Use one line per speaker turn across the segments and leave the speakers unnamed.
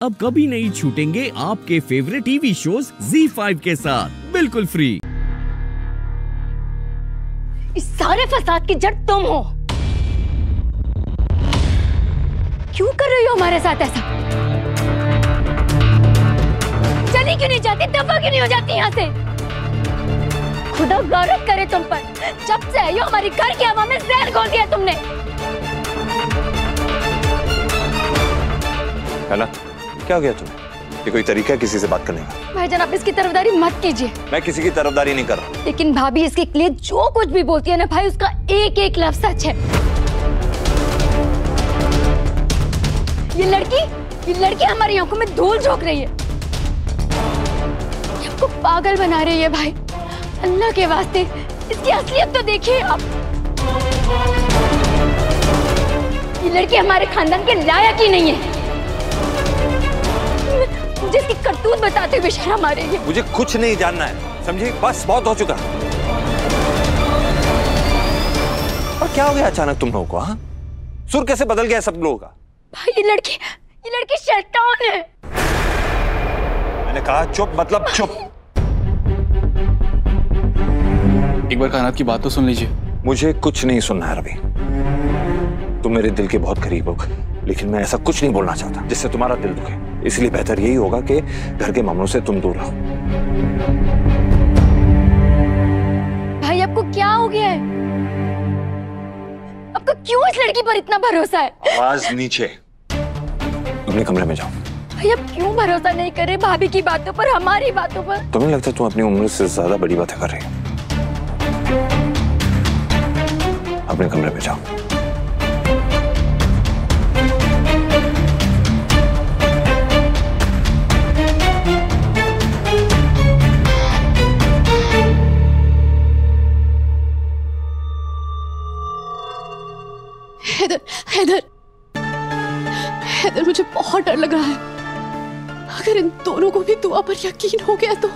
अब कभी नहीं छूटेंगे आपके फेवरेट टीवी शोज़ Z5 के साथ। बिल्कुल फ्री
इस सारे फसाद की जड़ तुम हो। क्यों कर रही हो हमारे साथ ऐसा? चली क्यों नहीं जाती? दफ़ा क्यों नहीं हो जाती यहाँ से? खुदा गौरव करे तुम पर। जब से आई हो हमारी घर की हवा में जहर घोल दिया तुमने।
है ना? क्या हो गया तुम्हें ये कोई तरीका है किसी से बात करने का?
भाईजान आप इसकी तरफदारी मत कीजिए।
मैं किसी की तरफदारी नहीं कर रहा।
लेकिन भाभी इसके लिए जो कुछ भी बोलती है ना भाई उसका एक एक लफ्ज सच है। ये लड़की ये लड़की हमारी आँखों में धूल झोंक रही है। आपको पागल बना रही है भाई। अल्लाह के वास्ते इसकी असलियत तो देखिए आप। ये लड़की हमारे खानदान के लायक ही नहीं है। मुझे इसकी करतूत बताते हुए शर्म आ रही है
मुझे कुछ नहीं जानना है समझी? बस बहुत हो चुका। और क्या हो गया अचानक तुम लोगों को हाँ? सुर कैसे बदल गया सब लोगों का?
भाई ये लड़की ये लड़की शैतान है।
मैंने कहा चुप मतलब चुप।
एक बार कायनात की बात तो सुन लीजिए।
मुझे कुछ नहीं सुनना है रवि। तुम मेरे दिल के बहुत करीब हो लेकिन मैं ऐसा कुछ नहीं बोलना चाहता जिससे तुम्हारा दिल दुखे। इसलिए बेहतर यही होगा कि घर के मामलों से तुम दूर रहो।
भाई आपको क्या हो गया है? आपको क्यों इस लड़की पर इतना भरोसा है?
आवाज़ नीचे। अपने कमरे में जाओ।
भाई आप क्यों भरोसा नहीं कर रहे भाभी की बातों पर हमारी बातों पर?
तुम्हें लगता है तुम अपनी उम्र से ज़्यादा बड़ी बातें कर रही हो? अपने कमरे में जाओ।
हैदर हैदर, मुझे बहुत डर लग रहा है। अगर इन दोनों को भी दुआ पर यकीन हो गया तो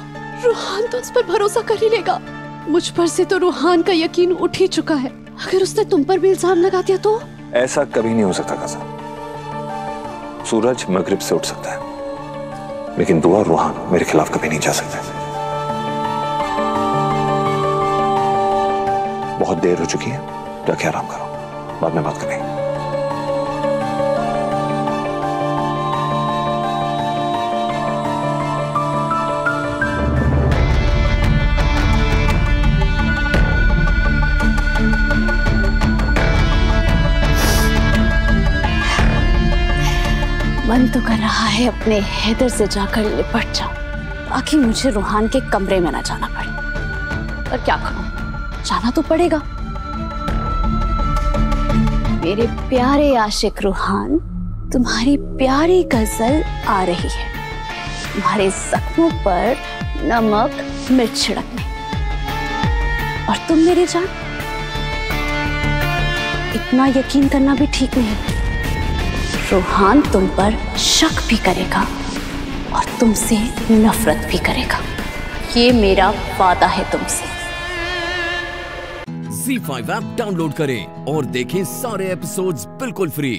रूहान तो उस पर भरोसा कर ही लेगा। मुझ पर से तो रूहान का यकीन उठ ही चुका है। अगर उसने तुम पर भी इल्ज़ाम लगा दिया तो?
ऐसा कभी नहीं हो सकता कसा सूरज मगरिब से उठ सकता है, लेकिन दुआ रूहान मेरे खिलाफ कभी नहीं जा सकते। बहुत देर हो चुकी है जाके आराम करो, बाद में बात करेंगे।
तो कर रहा है, अपने हैदर से जाकर लिपट जाऊँ, ताकि मुझे रूहान के कमरे में ना जाना पड़े। पर क्या करूँ? जाना तो पड़ेगा। मेरे प्यारे आशिक रूहान, तुम्हारी प्यारी गज़ल आ रही है। तुम्हारे जख्मों पर नमक मिर्च छिड़कने। और तुम मेरे जान, इतना यकीन करना भी ठीक नहीं रूहान तुम पर शक भी करेगा और तुमसे नफरत भी करेगा। ये मेरा वादा है तुमसे।
Z5 ऐप डाउनलोड करें और देखें सारे एपिसोड्स बिल्कुल फ्री